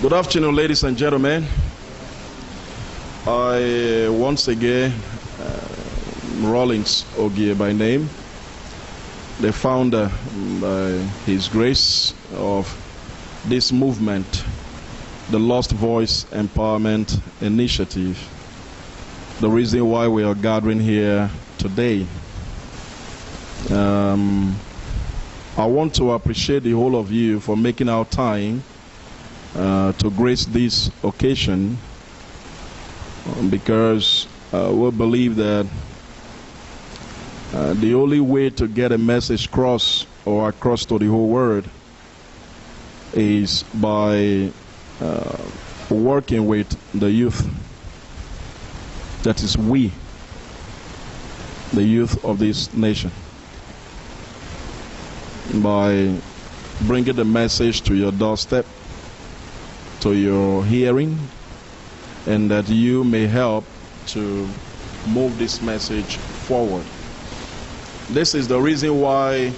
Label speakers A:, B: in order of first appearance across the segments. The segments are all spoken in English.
A: Good afternoon, ladies and gentlemen. I uh, once again, uh, Rollins Ogie by name, the founder, by His grace, of this movement, the Lost Voice Empowerment Initiative. The reason why we are gathering here today. Um, I want to appreciate the whole of you for making our time uh, to grace this occasion um, because uh, we believe that uh, the only way to get a message across or across to the whole world is by uh, working with the youth. That is we, the youth of this nation. By bringing the message to your doorstep to your hearing and that you may help to move this message forward. This is the reason why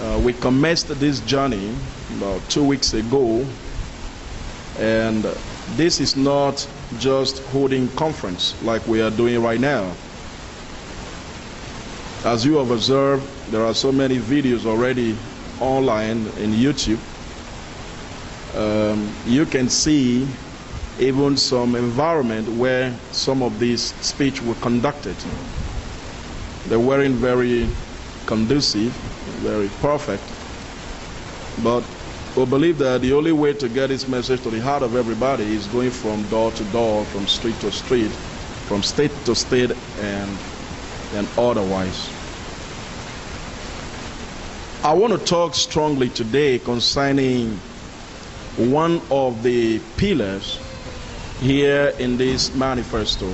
A: uh, we commenced this journey about two weeks ago and this is not just holding conference like we are doing right now. As you have observed, there are so many videos already online in YouTube um, you can see even some environment where some of these speech were conducted. They weren't very conducive, very perfect, but we believe that the only way to get this message to the heart of everybody is going from door to door, from street to street, from state to state, and and otherwise. I want to talk strongly today concerning one of the pillars here in this manifesto.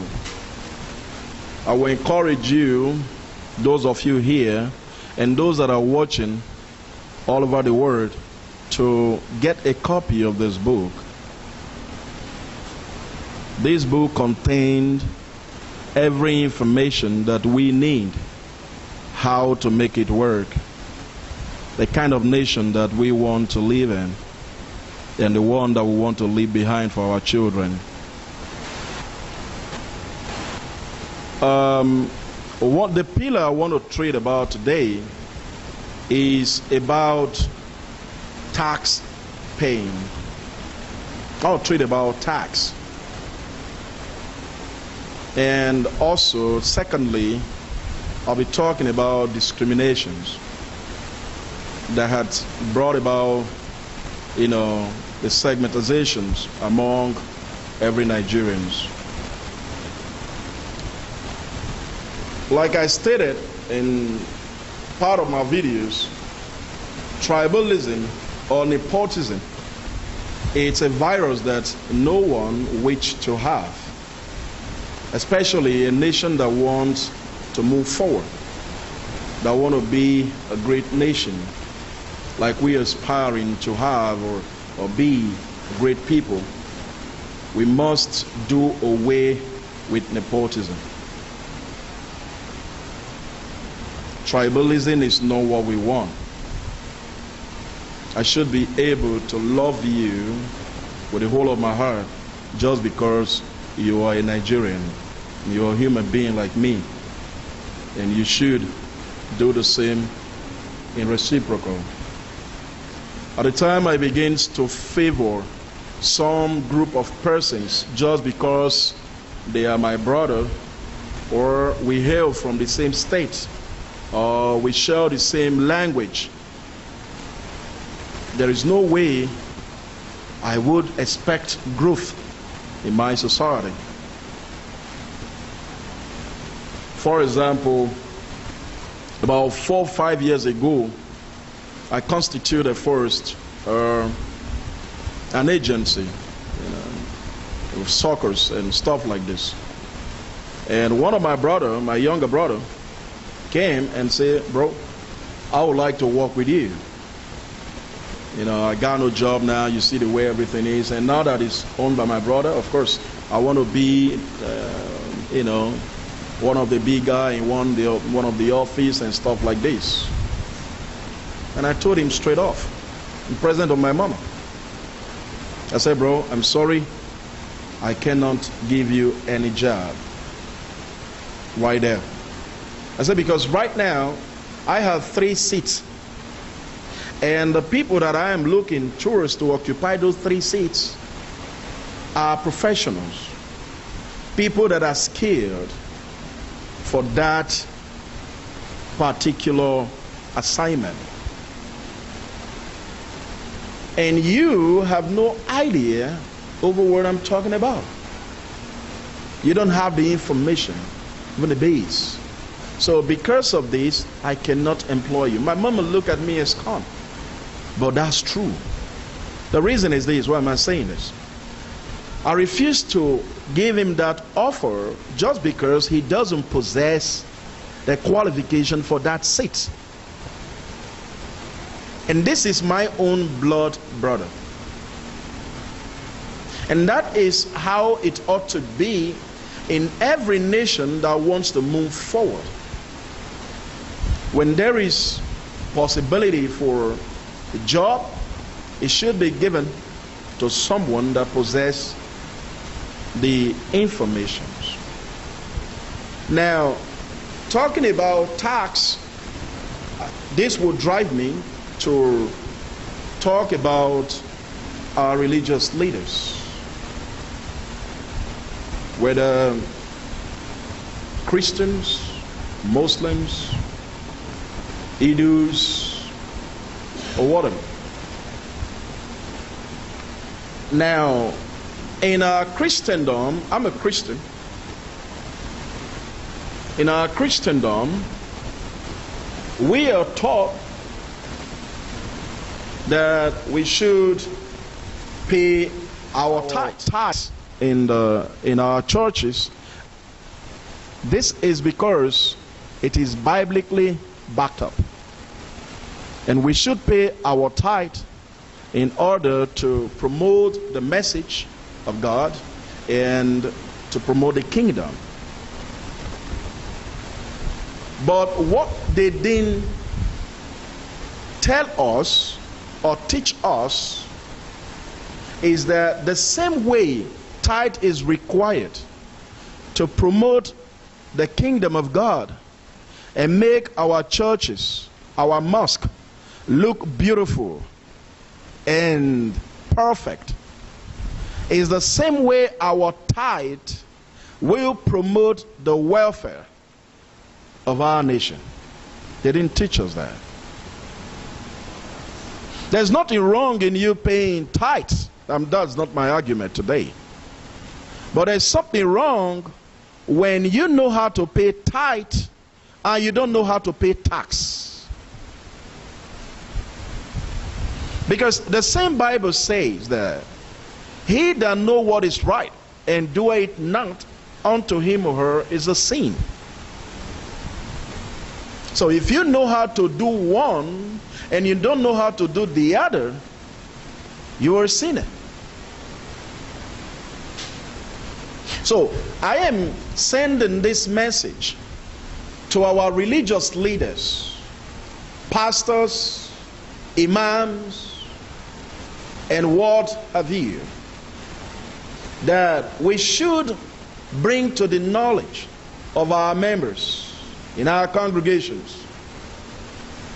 A: I will encourage you, those of you here, and those that are watching all over the world, to get a copy of this book. This book contained every information that we need how to make it work, the kind of nation that we want to live in and the one that we want to leave behind for our children. Um, what the pillar I want to treat about today is about tax paying. I'll treat about tax. And also, secondly, I'll be talking about discriminations that had brought about, you know, the segmentizations among every Nigerians. Like I stated in part of my videos, tribalism or nepotism, it's a virus that no one wishes to have, especially a nation that wants to move forward, that want to be a great nation, like we are aspiring to have or or be great people, we must do away with nepotism. Tribalism is not what we want. I should be able to love you with the whole of my heart just because you are a Nigerian. You're a human being like me. And you should do the same in reciprocal. At the time I begins to favor some group of persons just because they are my brother or we hail from the same state or we share the same language, there is no way I would expect growth in my society. For example, about four or five years ago, I constituted first uh, an agency you know, of soccers and stuff like this. And one of my brother, my younger brother, came and said, bro, I would like to work with you. You know, I got no job now. You see the way everything is. And now that it's owned by my brother, of course, I want to be, uh, you know, one of the big guy in one, the, one of the office and stuff like this. And I told him straight off, in presence of my mama. I said, bro, I'm sorry. I cannot give you any job. Why there? I said, because right now I have three seats. And the people that I am looking tourists to occupy those three seats are professionals. People that are skilled for that particular assignment. And you have no idea over what I'm talking about. You don't have the information, even the base. So because of this, I cannot employ you. My mama look at me as con. But that's true. The reason is this, why am I saying this? I refuse to give him that offer just because he doesn't possess the qualification for that seat. And this is my own blood brother. And that is how it ought to be in every nation that wants to move forward. When there is possibility for a job, it should be given to someone that possesses the information. Now, talking about tax, uh, this will drive me to talk about our religious leaders. Whether Christians, Muslims, Hindus, or whatever. Now, in our Christendom, I'm a Christian. In our Christendom, we are taught that we should pay our tithes in the in our churches. This is because it is biblically backed up. And we should pay our tithe in order to promote the message of God and to promote the kingdom. But what they didn't tell us or teach us is that the same way tithe is required to promote the kingdom of God and make our churches, our mosque, look beautiful and perfect is the same way our tithe will promote the welfare of our nation. They didn't teach us that. There's nothing wrong in you paying tithes. Um, that's not my argument today. But there's something wrong when you know how to pay tithe and you don't know how to pay tax. Because the same Bible says that he that know what is right and do it not unto him or her is a sin. So if you know how to do one and you don't know how to do the other, you are a sinner. So I am sending this message to our religious leaders, pastors, imams, and what have you that we should bring to the knowledge of our members in our congregations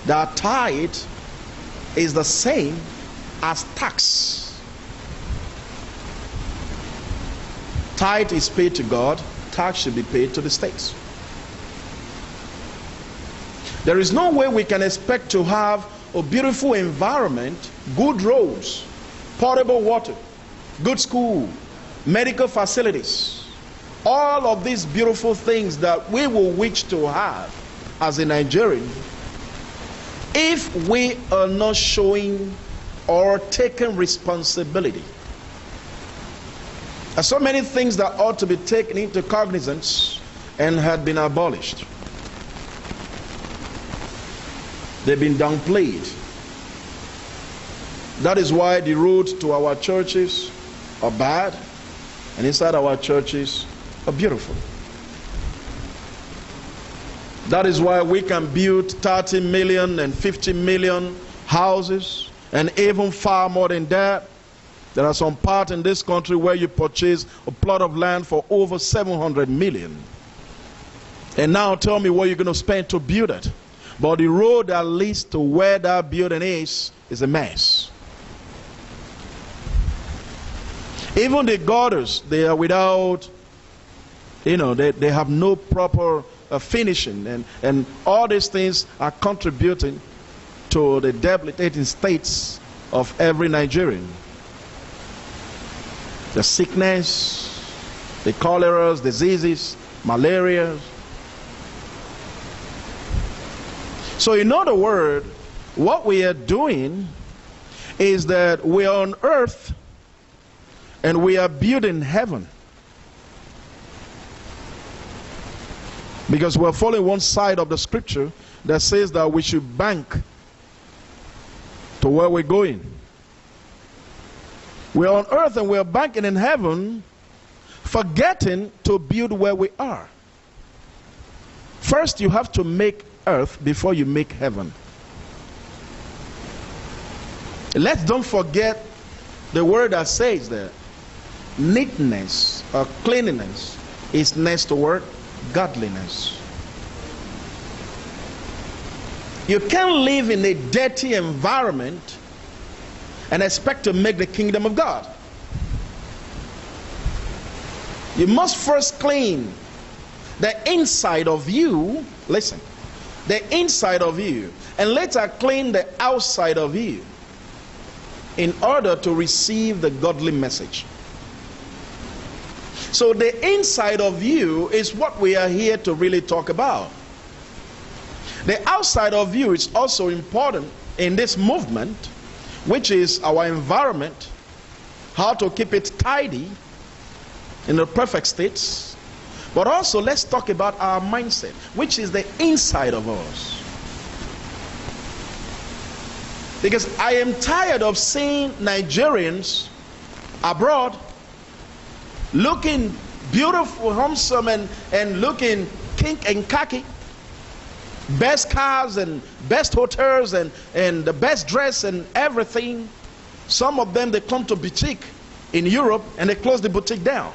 A: that tithe is the same as tax. Tithe is paid to God, tax should be paid to the states. There is no way we can expect to have a beautiful environment, good roads, potable water, good school, medical facilities, all of these beautiful things that we will wish to have as a Nigerian, if we are not showing or taking responsibility. There are so many things that ought to be taken into cognizance and had been abolished. They've been downplayed. That is why the road to our churches are bad and inside our churches are beautiful. That is why we can build 30 million and 50 million houses and even far more than that. There are some parts in this country where you purchase a plot of land for over 700 million. And now tell me what you're going to spend to build it. But the road that leads to where that building is is a mess. Even the gutters, they are without, you know, they, they have no proper uh, finishing. And, and all these things are contributing to the debilitating states of every Nigerian. The sickness, the choleras, diseases, malaria. So, in other words, what we are doing is that we are on earth and we are building heaven. Because we're following one side of the scripture that says that we should bank to where we're going. We're on earth and we're banking in heaven, forgetting to build where we are. First, you have to make earth before you make heaven. Let's don't forget the word that says that neatness or cleanliness is next to word godliness. You can't live in a dirty environment and expect to make the kingdom of God. You must first clean the inside of you. Listen, the inside of you, and later clean the outside of you in order to receive the godly message. So, the inside of you is what we are here to really talk about. The outside of you is also important in this movement, which is our environment, how to keep it tidy in the perfect states. But also, let's talk about our mindset, which is the inside of us. Because I am tired of seeing Nigerians abroad looking beautiful, handsome, and, and looking kink and khaki. Best cars and best hotels and, and the best dress and everything. Some of them, they come to boutique in Europe and they close the boutique down.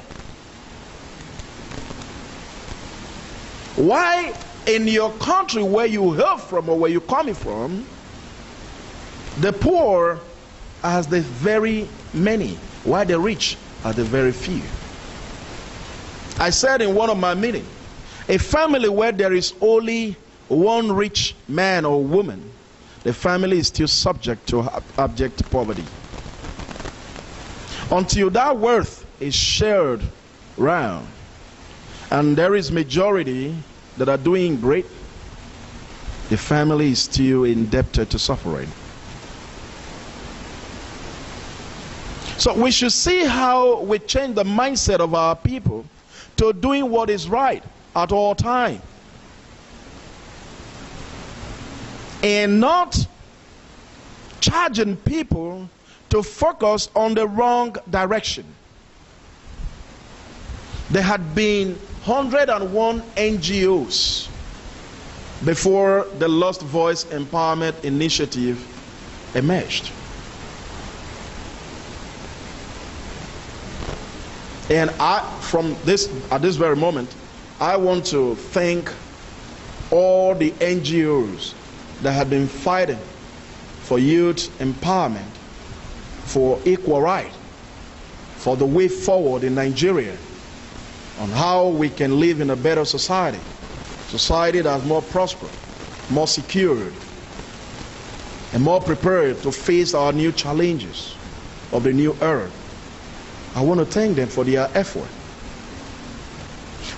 A: Why in your country where you hail from or where you're coming from, the poor are the very many, while the rich are the very few. I said in one of my meetings, a family where there is only one rich man or woman, the family is still subject to abject poverty. Until that wealth is shared round, and there is majority that are doing great, the family is still indebted to suffering. So we should see how we change the mindset of our people to doing what is right at all time. And not charging people to focus on the wrong direction. There had been 101 NGOs before the Lost Voice Empowerment Initiative emerged. And I, from this, at this very moment, I want to thank all the NGOs that have been fighting for youth empowerment, for equal right, for the way forward in Nigeria, on how we can live in a better society, society that's more prosperous, more secured, and more prepared to face our new challenges of the new era. I want to thank them for their effort.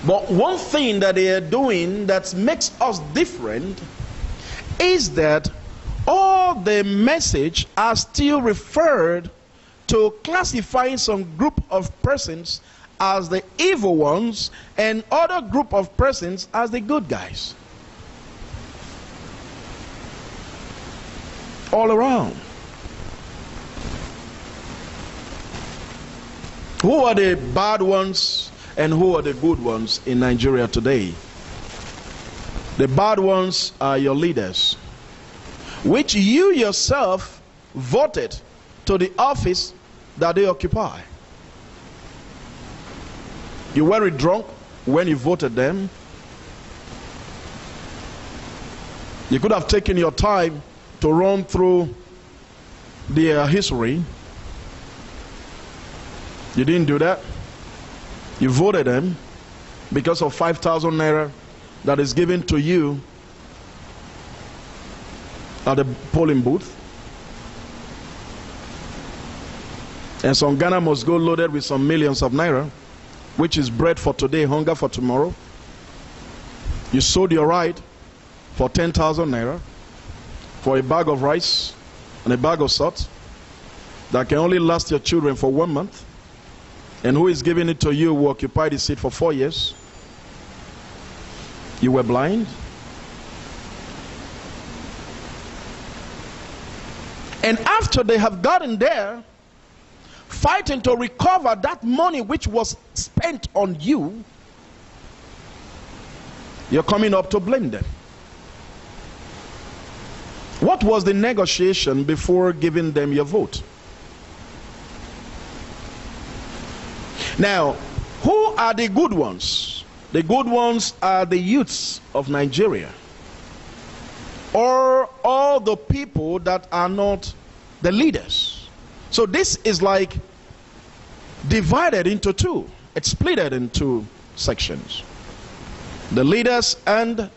A: But one thing that they are doing that makes us different is that all the message are still referred to classifying some group of persons as the evil ones and other group of persons as the good guys. All around. Who are the bad ones and who are the good ones in Nigeria today? The bad ones are your leaders, which you yourself voted to the office that they occupy. You were drunk when you voted them. You could have taken your time to run through their history. You didn't do that. You voted them because of 5,000 naira that is given to you at the polling booth. And some Ghana must go loaded with some millions of naira, which is bread for today, hunger for tomorrow. You sold your right for 10,000 naira for a bag of rice and a bag of salt that can only last your children for one month. And who is giving it to you who occupied the seat for four years? You were blind? And after they have gotten there, fighting to recover that money which was spent on you, you're coming up to blame them. What was the negotiation before giving them your vote? Now, who are the good ones? The good ones are the youths of Nigeria. Or all the people that are not the leaders. So this is like divided into two. It's split into sections. The leaders and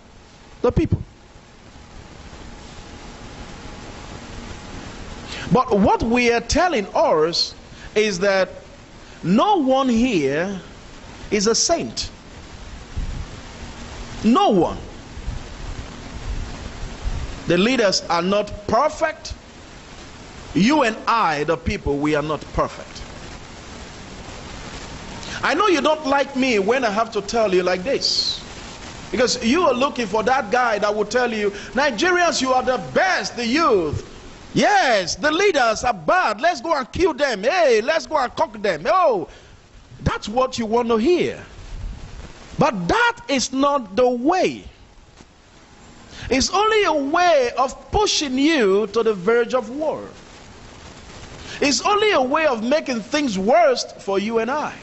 A: the people. But what we are telling us is that no one here is a saint. No one. The leaders are not perfect. You and I, the people, we are not perfect. I know you don't like me when I have to tell you like this. Because you are looking for that guy that will tell you, Nigerians, you are the best, the youth. Yes, the leaders are bad. Let's go and kill them. Hey, let's go and conquer them. Oh, that's what you want to hear. But that is not the way. It's only a way of pushing you to the verge of war. It's only a way of making things worse for you and I.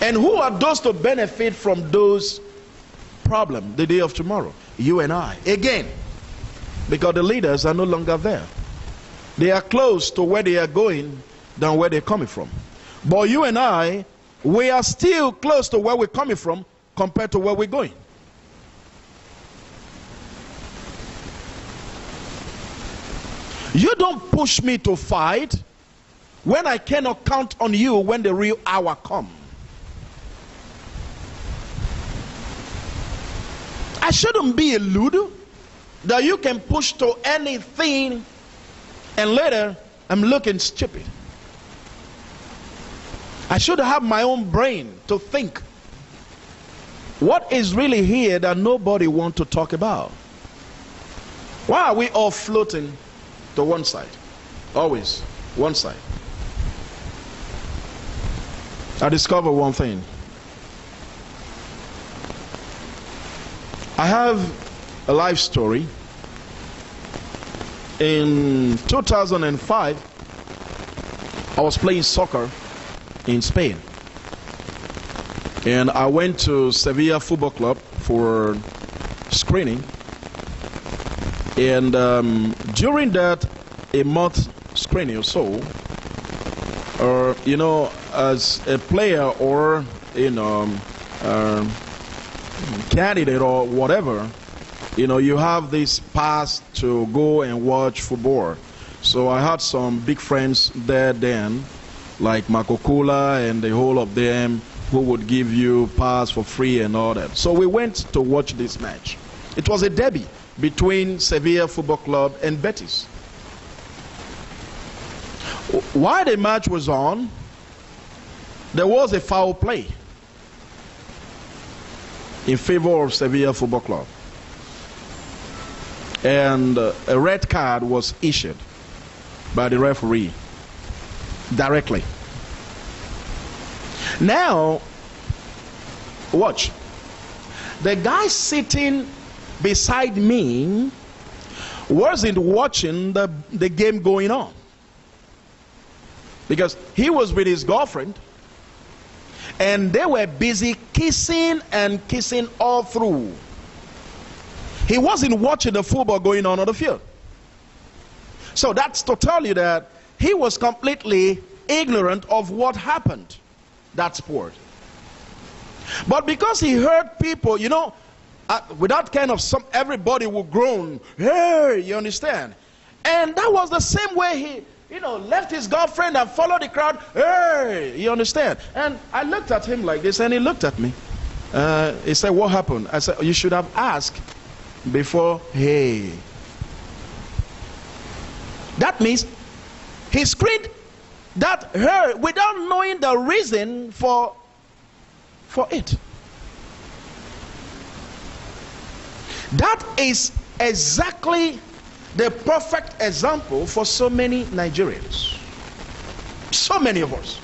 A: And who are those to benefit from those problems the day of tomorrow? You and I. Again, because the leaders are no longer there. They are close to where they are going than where they're coming from. But you and I, we are still close to where we're coming from compared to where we're going. You don't push me to fight when I cannot count on you when the real hour comes. I shouldn't be a ludo that you can push to anything and later I'm looking stupid. I should have my own brain to think what is really here that nobody want to talk about. Why are we all floating to one side? Always one side. I discovered one thing. I have a life story. In 2005, I was playing soccer in Spain. And I went to Sevilla Football Club for screening. And um, during that a month screening or so, or you know, as a player or you know, um, candidate or whatever, you know, you have this pass to go and watch football. So I had some big friends there then, like Marco Kula and the whole of them, who would give you pass for free and all that. So we went to watch this match. It was a derby between Sevilla Football Club and Betis. While the match was on, there was a foul play in favor of Sevilla Football Club and uh, a red card was issued by the referee directly. Now, watch. The guy sitting beside me wasn't watching the, the game going on. Because he was with his girlfriend and they were busy kissing and kissing all through. He wasn't watching the football going on on the field. So that's to tell you that he was completely ignorant of what happened that sport. But because he heard people, you know, uh, without kind of some, everybody would groan, hey, you understand? And that was the same way he, you know, left his girlfriend and followed the crowd, hey, you understand? And I looked at him like this and he looked at me. Uh, he said, what happened? I said, you should have asked before, hey. That means he screamed that her without knowing the reason for for it. That is exactly the perfect example for so many Nigerians. So many of us.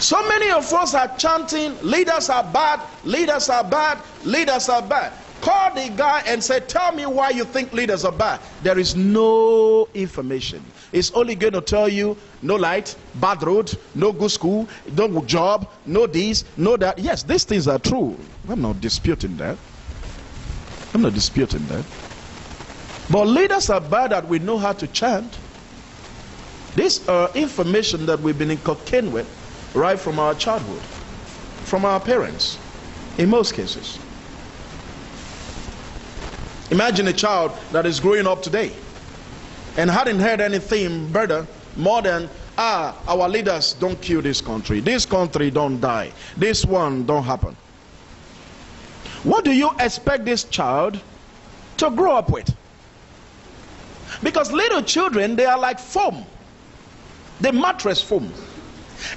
A: So many of us are chanting, leaders are bad, leaders are bad, leaders are bad. Call the guy and say, Tell me why you think leaders are bad. There is no information. It's only going to tell you no light, bad road, no good school, no good job, no this, no that. Yes, these things are true. I'm not disputing that. I'm not disputing that. But leaders are bad that we know how to chant. This are information that we've been inculcated with right from our childhood, from our parents, in most cases. Imagine a child that is growing up today and hadn't heard anything better more than ah our leaders don't kill this country. This country don't die. This one don't happen. What do you expect this child to grow up with? Because little children they are like foam. The mattress foam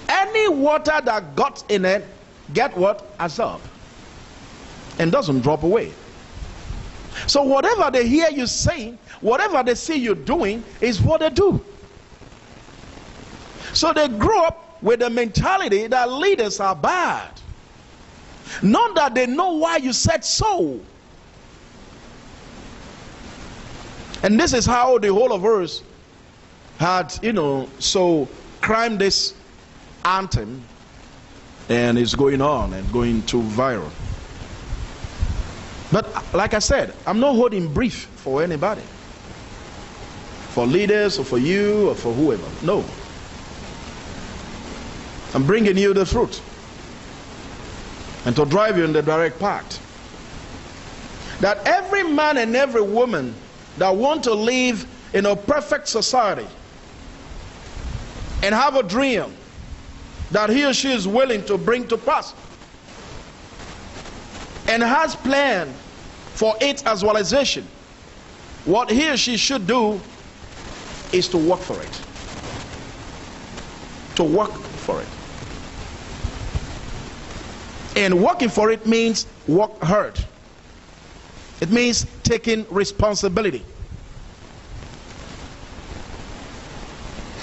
A: any water that got in it get what absorbed and doesn't drop away so whatever they hear you saying, whatever they see you doing, is what they do. So they grow up with the mentality that leaders are bad. Not that they know why you said so. And this is how the whole of us had, you know, so crime this anthem and it's going on and going to viral. But uh, like I said, I'm not holding brief for anybody. For leaders or for you or for whoever. No. I'm bringing you the fruit. And to drive you in the direct path. That every man and every woman that want to live in a perfect society and have a dream that he or she is willing to bring to pass and has planned for its actualization, what he or she should do is to work for it. To work for it. And working for it means work hard. It means taking responsibility.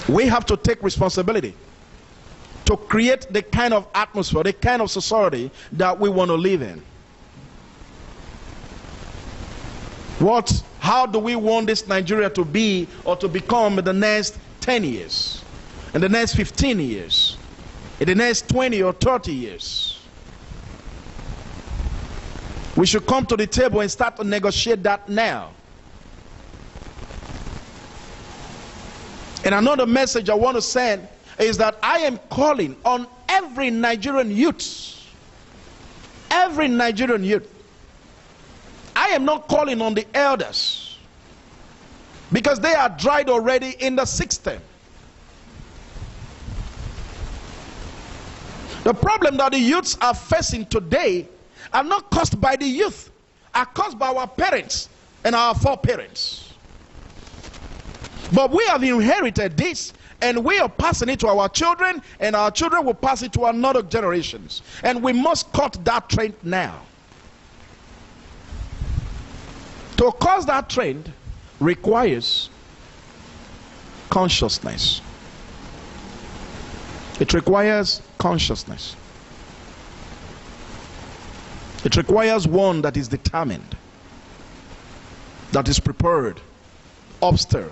A: We have to take responsibility to create the kind of atmosphere, the kind of society that we want to live in. What, how do we want this Nigeria to be or to become in the next 10 years, in the next 15 years, in the next 20 or 30 years? We should come to the table and start to negotiate that now. And another message I want to send is that I am calling on every Nigerian youth, every Nigerian youth, I am not calling on the elders because they are dried already in the system. The problem that the youths are facing today are not caused by the youth, are caused by our parents and our foreparents. But we have inherited this and we are passing it to our children, and our children will pass it to another generations. And we must cut that trend now. To cause that trend requires consciousness. It requires consciousness. It requires one that is determined, that is prepared, upstairs,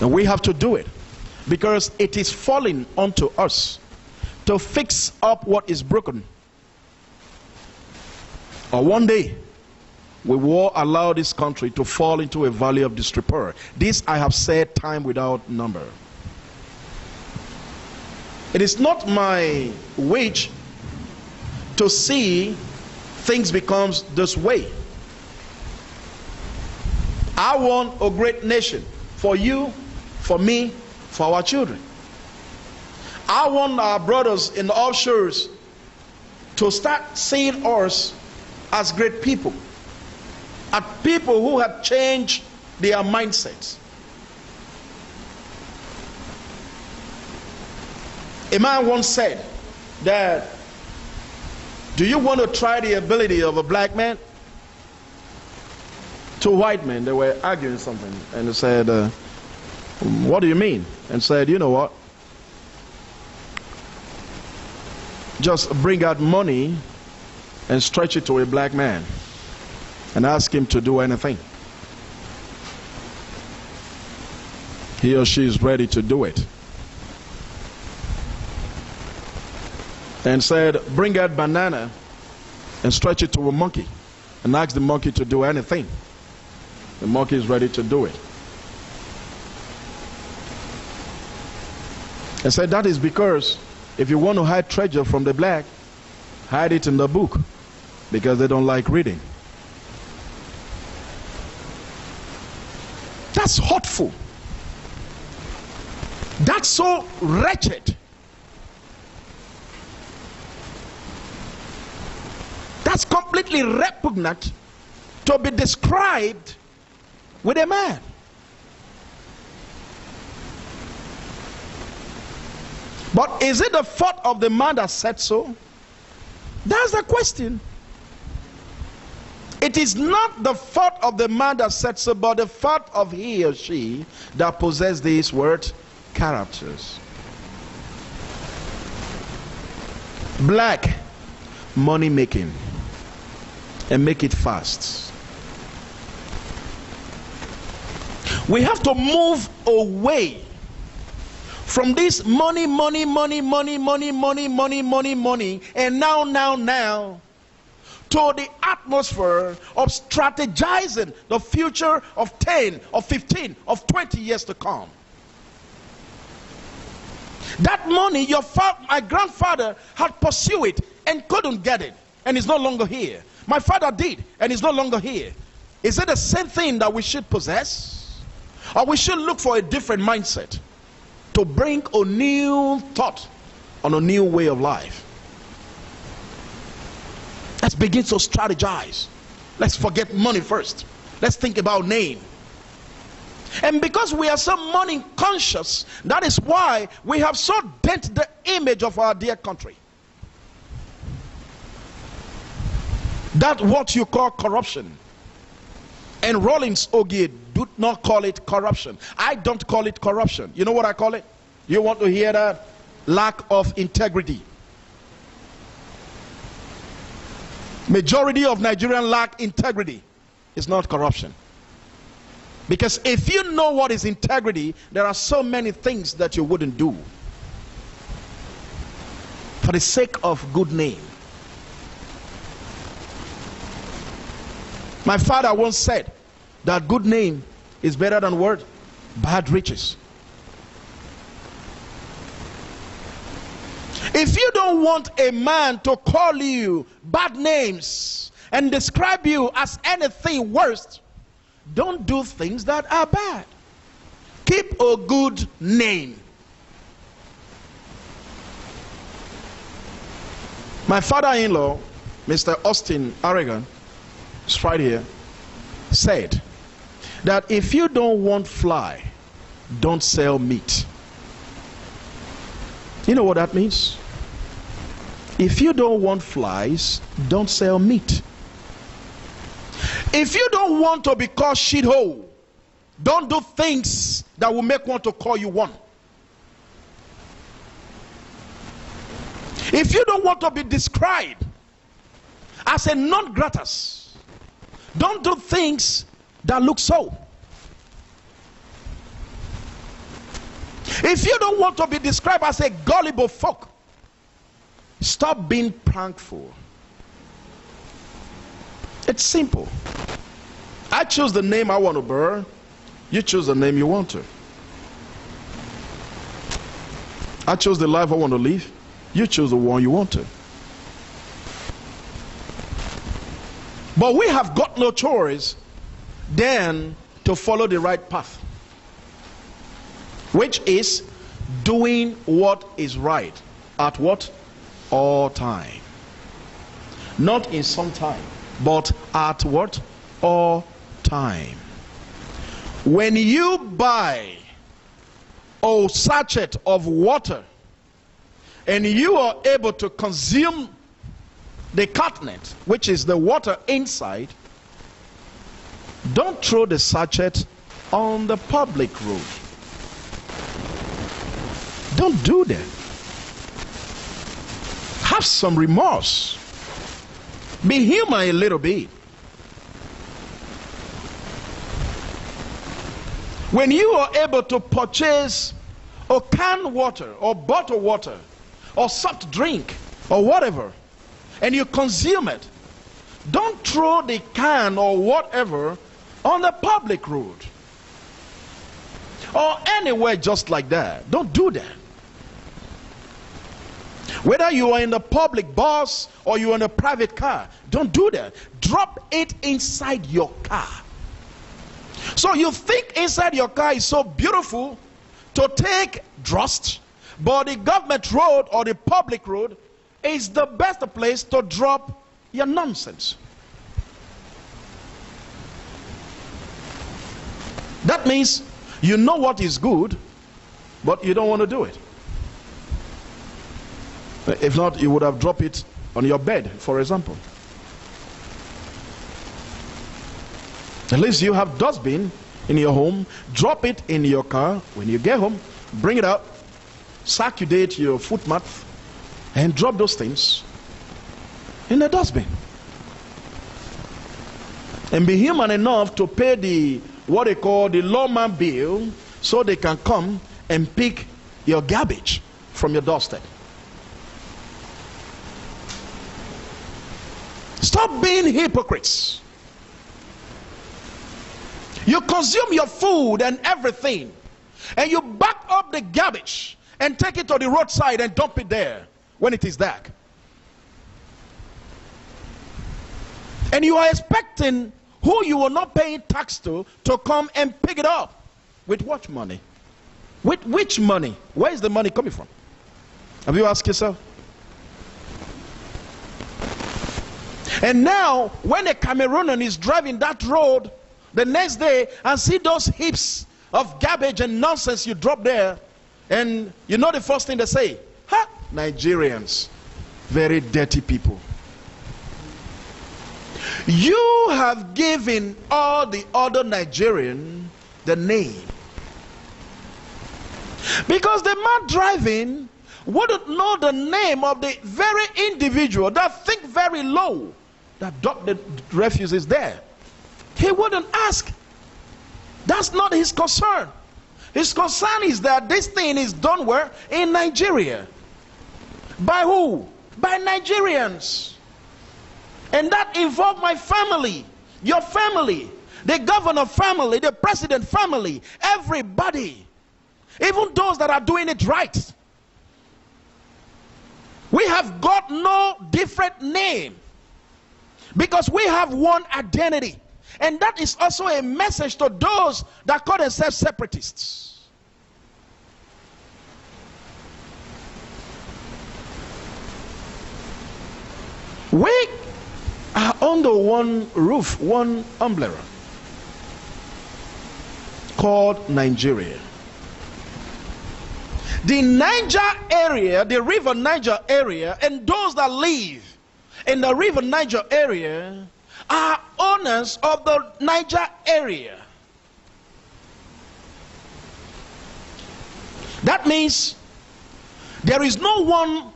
A: And we have to do it because it is falling onto us to fix up what is broken. Or one day, we will allow this country to fall into a valley of disrepair. This I have said time without number. It is not my wish to see things becomes this way. I want a great nation for you, for me, for our children. I want our brothers in the offshores to start seeing us as great people, as people who have changed their mindsets. A man once said that, Do you want to try the ability of a black man? Two white men, they were arguing something, and they said, uh, What do you mean? And said, You know what? Just bring out money and stretch it to a black man and ask him to do anything. He or she is ready to do it. and said, Bring out banana and stretch it to a monkey and ask the monkey to do anything. The monkey is ready to do it. And said, That is because if you want to hide treasure from the black, hide it in the book because they don't like reading. That's hurtful. That's so wretched. That's completely repugnant to be described with a man. But is it the fault of the man that said so? That's the question. It is not the fault of the man that said so, but the fault of he or she that possess these word characters. Black money making and make it fast. We have to move away from this money, money, money, money, money, money, money, money, money, and now, now, now, to the atmosphere of strategizing the future of 10, of 15, of 20 years to come. That money, your my grandfather had pursued it and couldn't get it, and is no longer here. My father did, and he's no longer here. Is it the same thing that we should possess? Or we should look for a different mindset to bring a new thought on a new way of life? Let's begin to strategize. Let's forget money first. Let's think about name. And because we are so money conscious, that is why we have so dent the image of our dear country. That what you call corruption. And Rawlings Ogie do not call it corruption. I don't call it corruption. You know what I call it? You want to hear that? Lack of integrity. Majority of Nigerian lack integrity. It's not corruption. Because if you know what is integrity, there are so many things that you wouldn't do. For the sake of good name. My father once said that good name is better than word bad riches. If you don't want a man to call you bad names and describe you as anything worse, don't do things that are bad. Keep a good name. My father in law, Mr. Austin Aragon, it's right here, said that if you don't want fly, don't sell meat. You know what that means? If you don't want flies, don't sell meat. If you don't want to be called shithole, don't do things that will make one to call you one. If you don't want to be described as a non gratus, don't do things that look so. If you don't want to be described as a gullible folk, stop being prankful. It's simple. I choose the name I want to bear. You choose the name you want to. I chose the life I want to live. You choose the one you want to. But we have got no choice then to follow the right path, which is doing what is right at what? All time. Not in some time, but at what? All time. When you buy a sachet of water and you are able to consume the continent, which is the water inside, don't throw the sachet on the public road. Don't do that. Have some remorse. Be human a little bit. When you are able to purchase a canned water or bottled water or soft drink or whatever, and you consume it, don't throw the can or whatever on the public road or anywhere just like that. Don't do that. Whether you are in the public bus or you're in a private car, don't do that. Drop it inside your car. So you think inside your car is so beautiful to take dust, but the government road or the public road is the best place to drop your nonsense. That means you know what is good, but you don't want to do it. If not, you would have dropped it on your bed, for example. At least you have dustbin in your home. Drop it in your car when you get home. Bring it out. Circulate your footmat and drop those things in the dustbin. And be human enough to pay the what they call the LAWMA bill so they can come and pick your garbage from your doorstep. Stop being hypocrites. You consume your food and everything, and you back up the garbage and take it to the roadside and dump it there when it is dark. And you are expecting who you are not paying tax to to come and pick it up. With what money? With which money? Where is the money coming from? Have you asked yourself? And now, when a Cameroonian is driving that road the next day and see those heaps of garbage and nonsense you drop there, and you know the first thing they say, ha, Nigerians, very dirty people. You have given all the other Nigerian the name. Because the man driving wouldn't know the name of the very individual that think very low that the refuse is there. He wouldn't ask. That's not his concern. His concern is that this thing is done where? In Nigeria. By who? By Nigerians. And that involved my family, your family, the governor family, the president family, everybody. Even those that are doing it right. We have got no different name because we have one identity. And that is also a message to those that call themselves separatists. We are under one roof, one umbrella called Nigeria. The Niger area, the river Niger area, and those that live in the river Niger area are owners of the Niger area. That means there is no one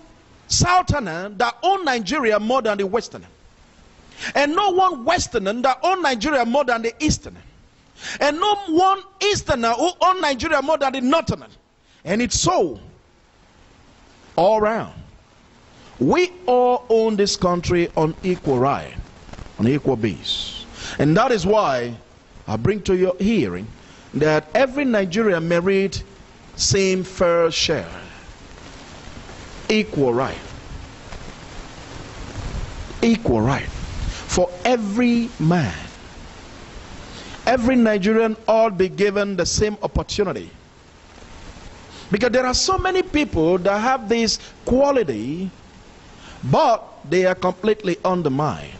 A: southerner that own Nigeria more than the westerner. And no one westerner that own Nigeria more than the easterner. And no one easterner who own Nigeria more than the northerner. And it's so all around. We all own this country on equal right, on equal base. And that is why I bring to your hearing that every Nigerian merit same fair share, equal right. Equal right for every man. Every Nigerian ought be given the same opportunity. Because there are so many people that have this quality, but they are completely undermined.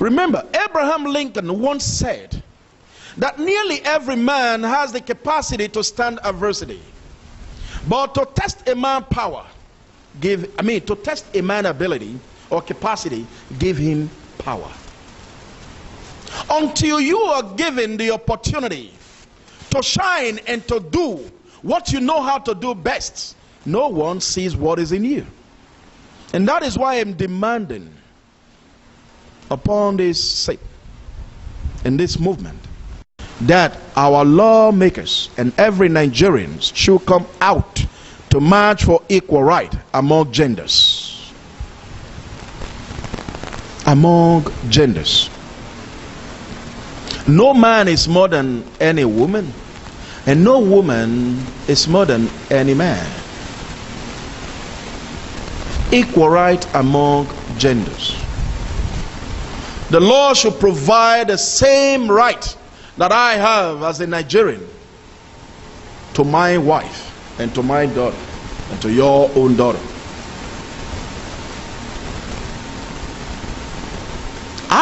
A: Remember, Abraham Lincoln once said that nearly every man has the capacity to stand adversity. But to test a man's power, give I mean to test a man's ability or capacity, give him power. Until you are given the opportunity to shine and to do what you know how to do best, no one sees what is in you. And that is why I'm demanding upon this sake in this movement that our lawmakers and every Nigerian should come out to march for equal right among genders. Among genders. No man is more than any woman, and no woman is more than any man. Equal right among genders. The law should provide the same right that I have as a Nigerian to my wife and to my daughter and to your own daughter.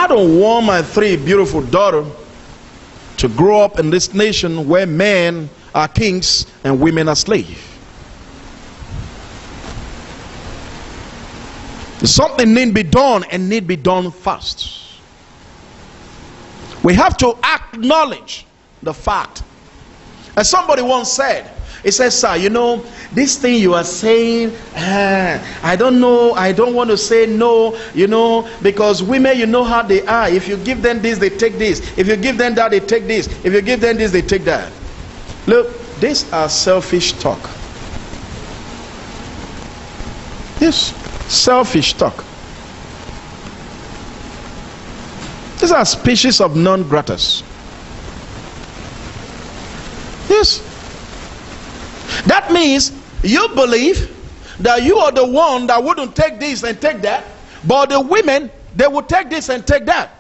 A: I don't want my three beautiful daughters to grow up in this nation where men are kings and women are slaves. Something need be done and need be done fast. We have to acknowledge the fact. As somebody once said, he says, Sir, you know, this thing you are saying, uh, I don't know, I don't want to say no, you know, because women, you know how they are. If you give them this, they take this. If you give them that, they take this. If you give them this, they take that. Look, these are selfish talk. This selfish talk. These are species of non gratus. Yes. That means you believe that you are the one that wouldn't take this and take that, but the women, they will take this and take that.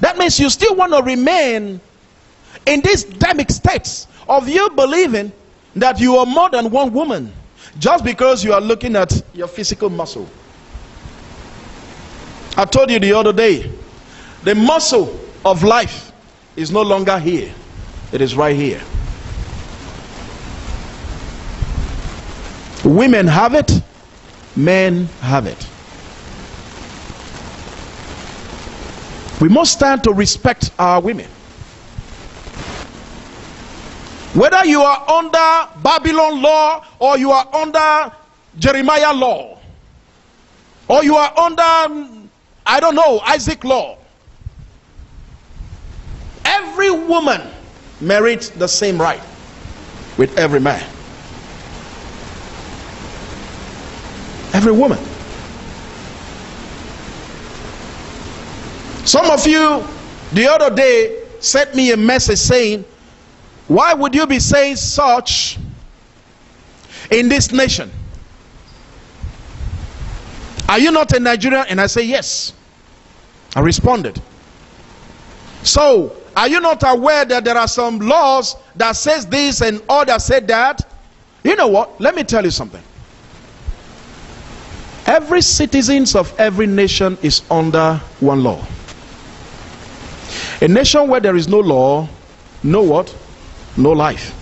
A: That means you still want to remain in this demic states of you believing that you are more than one woman just because you are looking at your physical muscle. I told you the other day, the muscle of life is no longer here, it is right here. Women have it, men have it. We must stand to respect our women. Whether you are under Babylon law or you are under Jeremiah law or you are under I don't know, Isaac law. Every woman merits the same right with every man. Every woman. Some of you the other day sent me a message saying, Why would you be saying such in this nation? Are you not a Nigerian? And I say, Yes. I responded. So, are you not aware that there are some laws that says this and others said that? You know what? Let me tell you something. Every citizens of every nation is under one law. A nation where there is no law, no what? No life.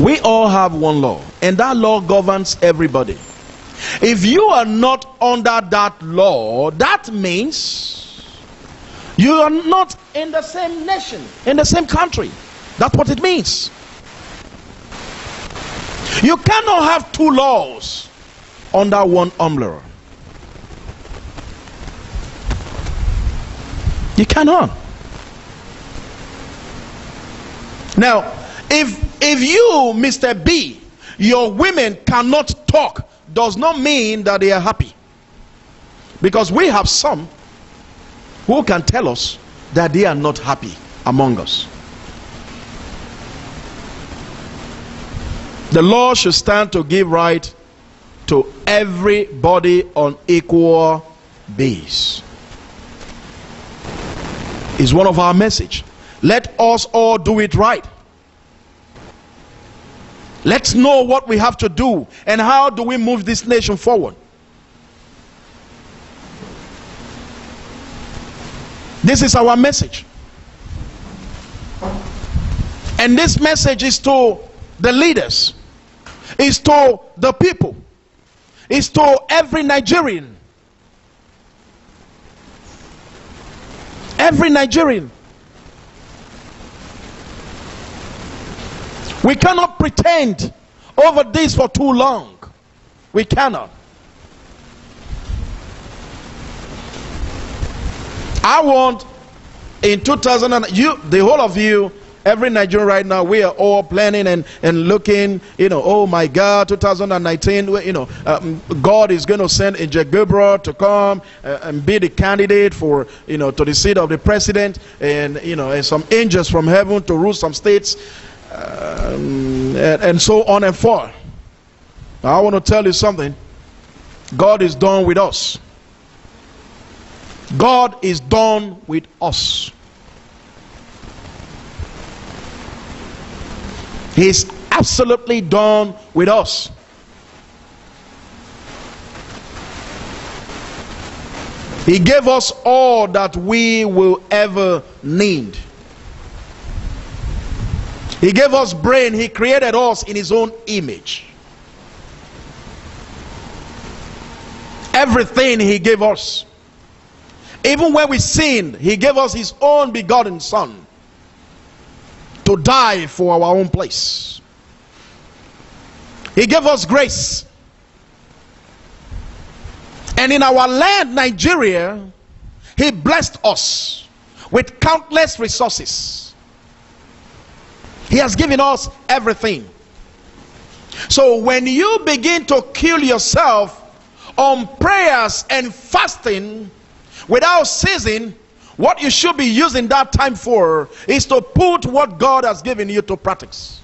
A: We all have one law, and that law governs everybody. If you are not under that law, that means you are not in the same nation, in the same country. That's what it means. You cannot have two laws under one umbrella. You cannot. Now, If if you, Mr. B, your women cannot talk, does not mean that they are happy. Because we have some who can tell us that they are not happy among us. The law should stand to give right everybody on equal base. Is one of our message. Let us all do it right. Let's know what we have to do and how do we move this nation forward. This is our message. And this message is to the leaders, is to the people, is to every Nigerian. Every Nigerian. We cannot pretend over this for too long. We cannot. I want in 2000 and you the whole of you every Nigerian right now we are all planning and and looking you know oh my God 2019 you know um, God is going to send Angel Gabriel to come uh, and be the candidate for you know to the seat of the president and you know and some angels from heaven to rule some states um, and, and so on and forth. Now, I want to tell you something. God is done with us. God is done with us. He's absolutely done with us. He gave us all that we will ever need. He gave us brain. He created us in his own image. Everything he gave us. Even when we sinned, he gave us his own begotten son to die for our own place. He gave us grace. And in our land, Nigeria, he blessed us with countless resources. He has given us everything. So when you begin to kill yourself on prayers and fasting without ceasing, what you should be using that time for is to put what God has given you to practice.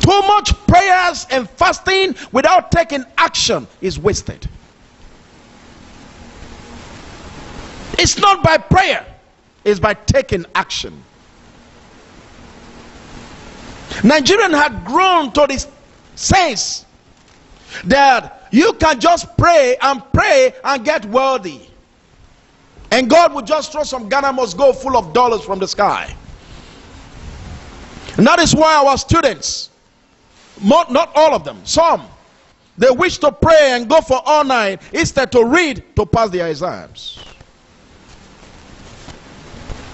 A: Too much prayers and fasting without taking action is wasted. It's not by prayer, it's by taking action. Nigerian had grown to this sense that you can just pray and pray and get wealthy. And God would just throw some Ghana must go full of dollars from the sky. And that is why our students, not all of them, some, they wish to pray and go for all night instead to read to pass their exams.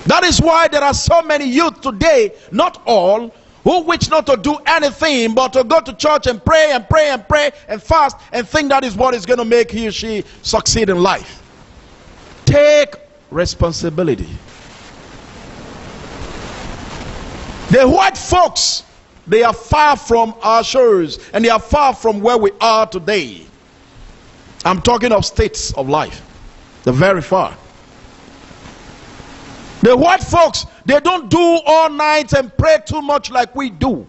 A: That is why there are so many youth today, not all, who wish not to do anything but to go to church and pray and pray and pray and fast and think that is what is going to make he or she succeed in life. Take responsibility. The white folks, they are far from our shores and they are far from where we are today. I'm talking of states of life. They're very far. The white folks, they don't do all night and pray too much like we do.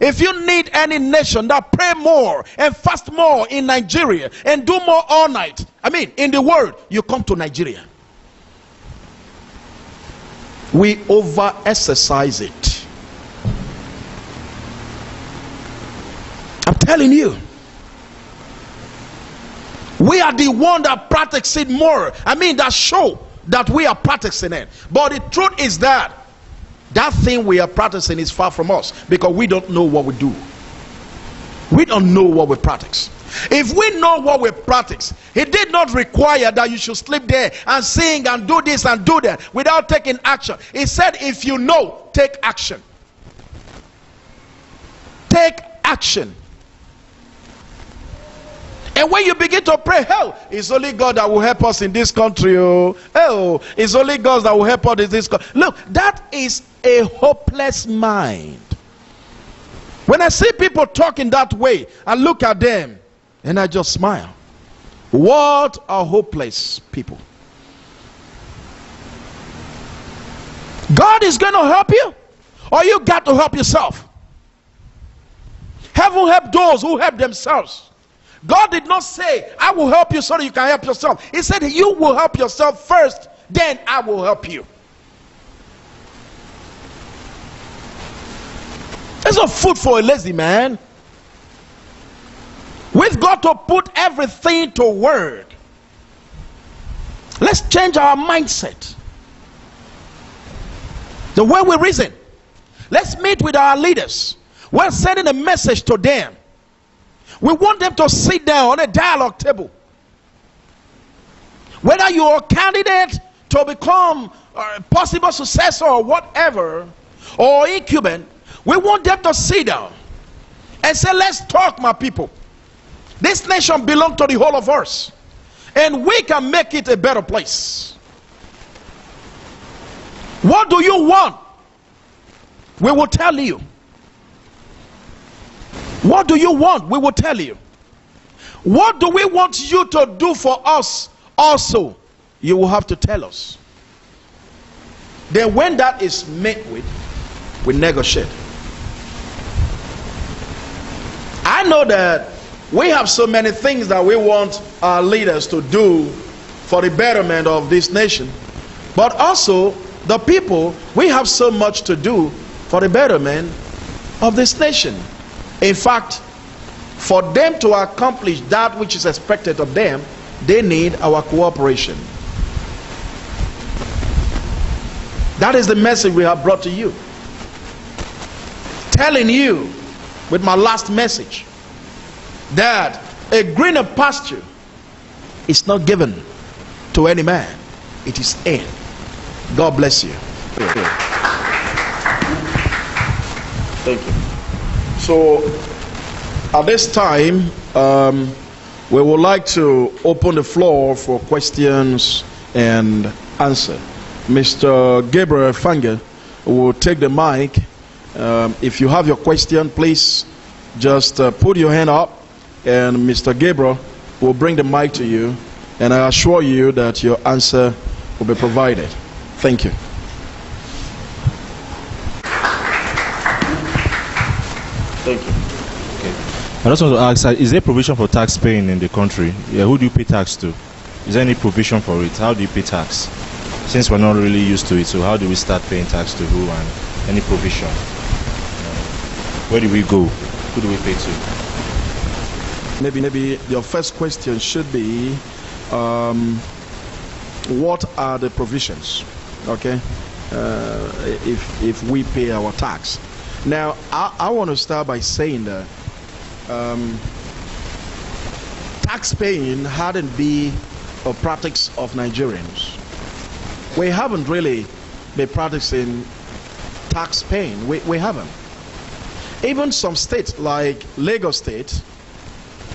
A: If you need any nation that pray more and fast more in Nigeria and do more all night, I mean, in the world, you come to Nigeria. We over exercise it. I'm telling you. We are the one that practice it more. I mean, that show that we are practicing it. But the truth is that that thing we are practicing is far from us because we don't know what we do. We don't know what we practice. If we know what we practice, he did not require that you should sleep there and sing and do this and do that without taking action. He said, if you know, take action. Take action. And when you begin to pray, hell, it's only God that will help us in this country. Oh, hell, it's only God that will help us in this country. Look, that is a hopeless mind. When I see people talking that way, I look at them and I just smile. What are hopeless people? God is going to help you, or you got to help yourself. Heaven help those who help themselves. God did not say, I will help you so that you can help yourself. He said, You will help yourself first, then I will help you. There's no food for a lazy man. We've got to put everything to work. Let's change our mindset. The way we reason. Let's meet with our leaders. We're sending a message to them. We want them to sit down on a dialogue table. Whether you're a candidate to become a possible successor or whatever, or incumbent, we want them to sit down and say, Let's talk, my people. This nation belongs to the whole of us, and we can make it a better place. What do you want? We will tell you. What do you want? We will tell you. What do we want you to do for us also? You will have to tell us. Then, when that is met with, we negotiate. I know that we have so many things that we want our leaders to do for the betterment of this nation, but also the people, we have so much to do for the betterment of this nation. In fact, for them to accomplish that which is expected of them, they need our cooperation. That is the message we have brought to you. Telling you with my last message that a greener pasture is not given to any man, it is in. God bless you. Thank you. So, at this time, um, we would like to open the floor for questions and answer. Mr. Gabriel Fanger will take the mic. Um, if you have your question, please just uh, put your hand up, and Mr. Gabriel will bring the mic to you. And I assure you that your answer will be provided. Thank you. Thank you. Okay.
B: I just want to ask, uh, is there provision for tax paying in the country? Yeah, who do you pay tax to? Is there any provision for it? How do you pay tax? Since we're not really used to it, so how do we start paying tax to who and any provision? Where do we go? Who do we pay to?
A: Maybe, maybe your first question should be, um, what are the provisions? Okay, uh, if if we pay our tax. Now, I, I want to start by saying that um, tax paying hadn't been a practice of Nigerians. We haven't really been practicing tax paying. We, we haven't. Even some states like Lagos State,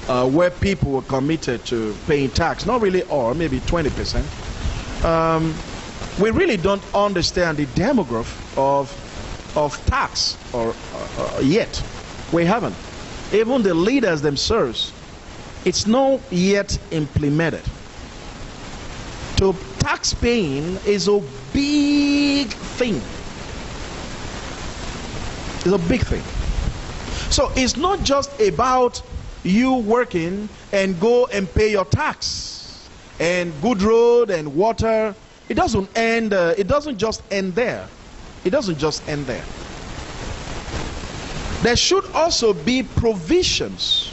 A: uh, where people were committed to paying tax, not really all, maybe 20%, um, we really don't understand the demographic of, of tax or uh, uh, yet. We haven't. Even the leaders themselves, it's not yet implemented. To tax paying is a big thing. It's a big thing. So it's not just about you working and go and pay your tax and good road and water. It doesn't end. Uh, it doesn't just end there. It doesn't just end there. There should also be provisions.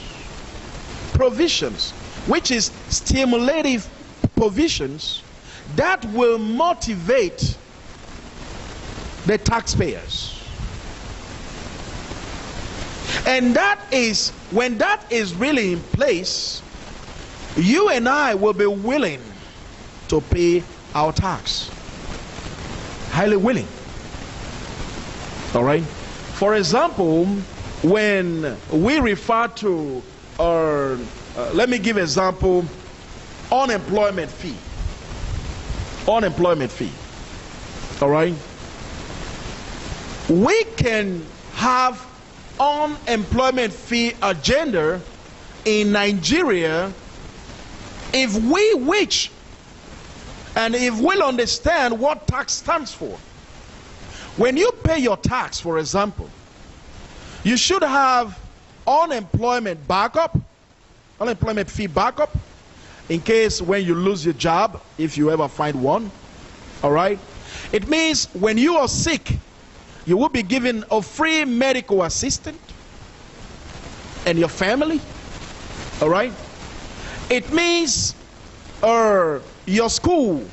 A: Provisions, which is stimulative provisions that will motivate the taxpayers. And that is, when that is really in place, you and I will be willing to pay our tax. Highly willing. All right? For example, when we refer to, or uh, let me give example, unemployment fee. Unemployment fee. All right? we can have unemployment fee agenda in Nigeria if we wish and if we'll understand what tax stands for. When you pay your tax, for example, you should have unemployment backup, unemployment fee backup, in case when you lose your job, if you ever find one. All right? It means when you are sick, you will be given a free medical assistant and your family. All right? It means uh, your school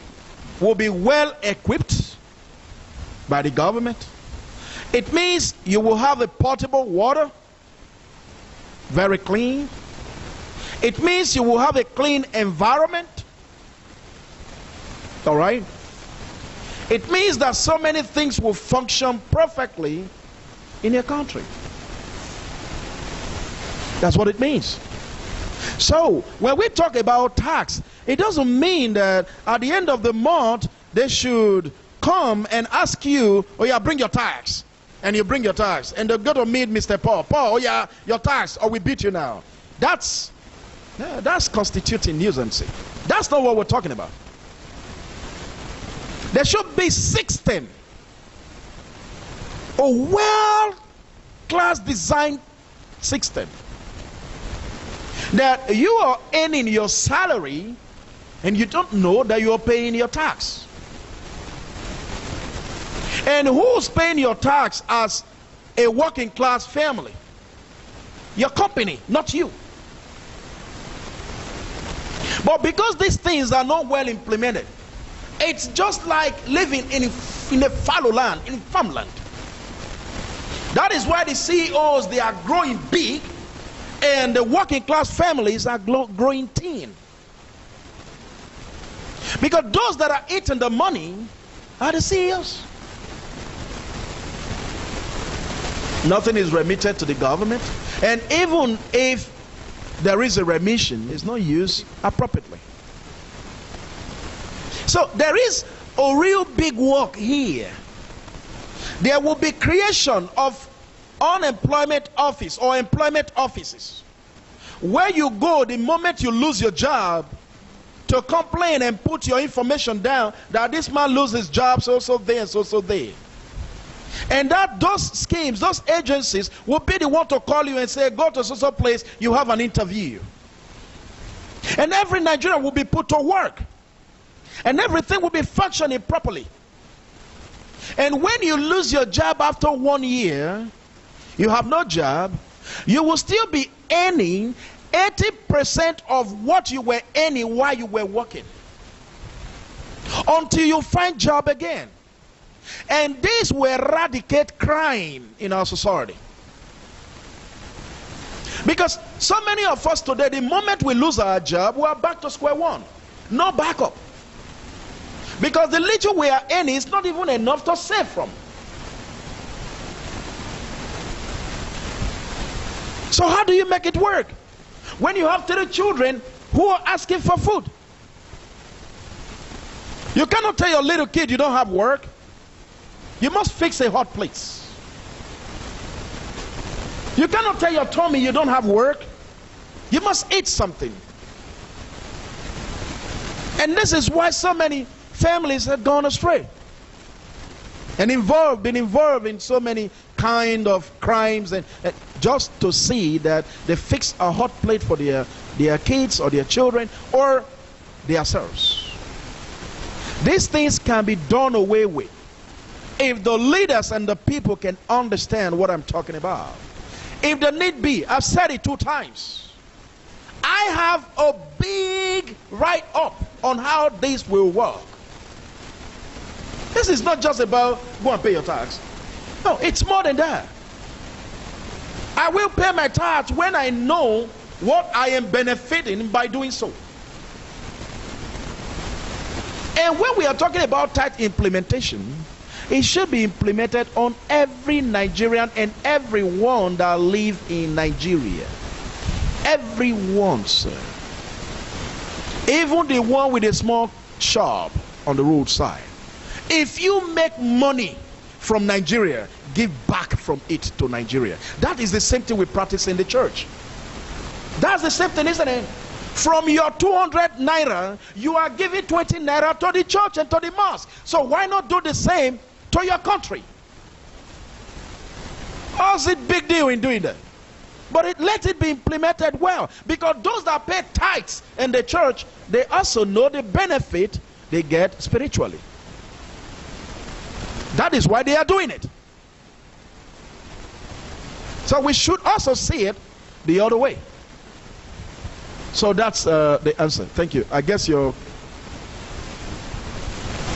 A: will be well equipped by the government. It means you will have a potable water, very clean. It means you will have a clean environment. All right? It means that so many things will function perfectly in your country. That's what it means. So, when we talk about tax, it doesn't mean that at the end of the month they should come and ask you, oh yeah, bring your tax. And you bring your tax. And they go to meet Mr. Paul. Paul, oh yeah, your tax, or we beat you now. That's that's constituting nuisance. That's not what we're talking about. There should be system. A well class design system that you are earning your salary and you don't know that you are paying your tax. And who's paying your tax as a working class family? Your company, not you. But because these things are not well implemented, it's just like living in, in a fallow land, in farmland. That is why the CEOs they are growing big and the working class families are growing thin. Because those that are eating the money are the CEOs. Nothing is remitted to the government. And even if there is a remission, it's not used appropriately. So there is a real big work here. There will be creation of unemployment office or employment offices. Where you go the moment you lose your job to complain and put your information down that this man loses his job so so there so so there. And that those schemes those agencies will be the one to call you and say go to so so place you have an interview. And every nigerian will be put to work and everything will be functioning properly and when you lose your job after one year you have no job, you will still be earning 80% of what you were earning while you were working until you find job again. And this will eradicate crime in our society. Because so many of us today, the moment we lose our job, we are back to square one. No backup. Because the little we are earning is not even enough to save from. So how do you make it work? When you have three children who are asking for food. You cannot tell your little kid you don't have work. You must fix a hot place. You cannot tell your tummy you don't have work. You must eat something. And this is why so many families have gone astray and involved, been involved in so many kind of crimes and, and just to see that they fix a hot plate for their, their kids or their children or themselves. These things can be done away with if the leaders and the people can understand what I'm talking about. If the need be, I've said it two times. I have a big write up on how this will work. This is not just about go and pay your tax. No, it's more than that. I will pay my tax when I know what I am benefiting by doing so. And when we are talking about tithe implementation, it should be implemented on every Nigerian and everyone that live in Nigeria. Everyone, sir. Even the one with a small shop on the roadside. If you make money from Nigeria, give back from it to Nigeria. That is the same thing we practice in the church. That's the same thing, isn't it? From your 200 naira, you are giving 20 naira to the church and to the mosque. So why not do the same to your country? How's it big deal in doing that? But it, let it be implemented well. Because those that pay tithes in the church, they also know the benefit they get spiritually. That is why they are doing it. So we should also see it the other way. So that's uh, the answer. Thank you. I guess you're.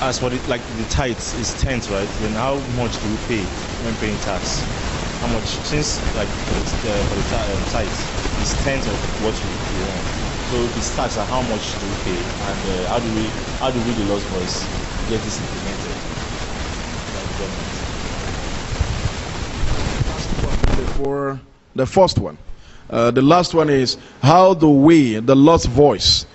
B: As for the, like the tithes is tenth, right? Then how much do we pay when paying tax? How much? Since like uh, for the uh, is tenth of what we, want. So if it's tax, how much do we pay? And uh, how do we how do we the Lost Voice get this implemented?
A: The first one. Uh, the last one is how do we, the lost voice,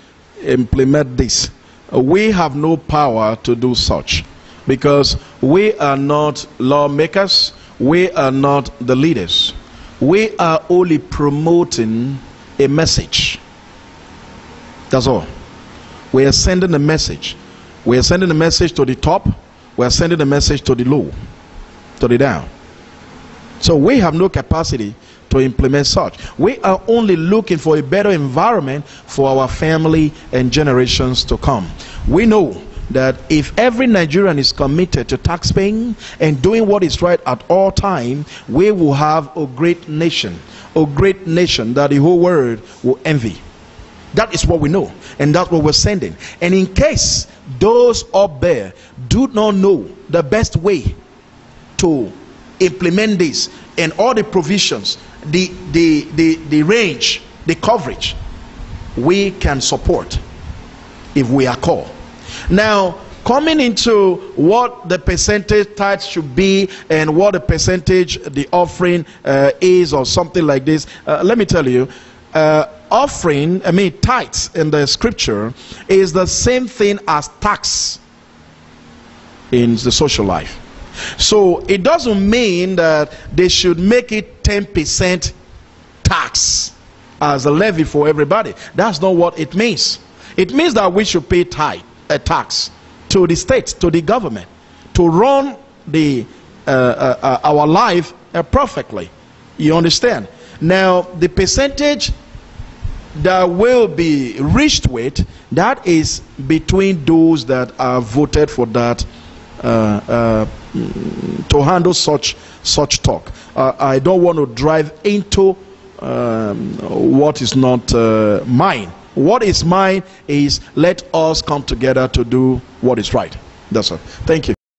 A: implement this? Uh, we have no power to do such because we are not lawmakers, we are not the leaders. We are only promoting a message. That's all. We are sending a message. We are sending a message to the top, we are sending a message to the low, to the down. So we have no capacity to implement such. We are only looking for a better environment for our family and generations to come. We know that if every Nigerian is committed to tax paying and doing what is right at all time, we will have a great nation, a great nation that the whole world will envy. That is what we know, and that's what we're sending. And in case those up there do not know the best way to implement this and all the provisions the, the, the, the range, the coverage we can support if we are called. Now, coming into what the percentage tax should be and what the percentage the offering uh, is or something like this, uh, let me tell you, uh, offering, I mean, tithes in the scripture is the same thing as tax in the social life. So it doesn't mean that they should make it 10% tax as a levy for everybody. That's not what it means. It means that we should pay tithe, a tax to the state, to the government, to run the uh, uh, uh, our life uh, perfectly. You understand? Now, the percentage that will be reached with that is between those that are voted for that uh, uh, to handle such such talk. Uh, I don't want to drive into um, what is not uh, mine. What is mine is let us come together to do what is right. That's all. Thank you.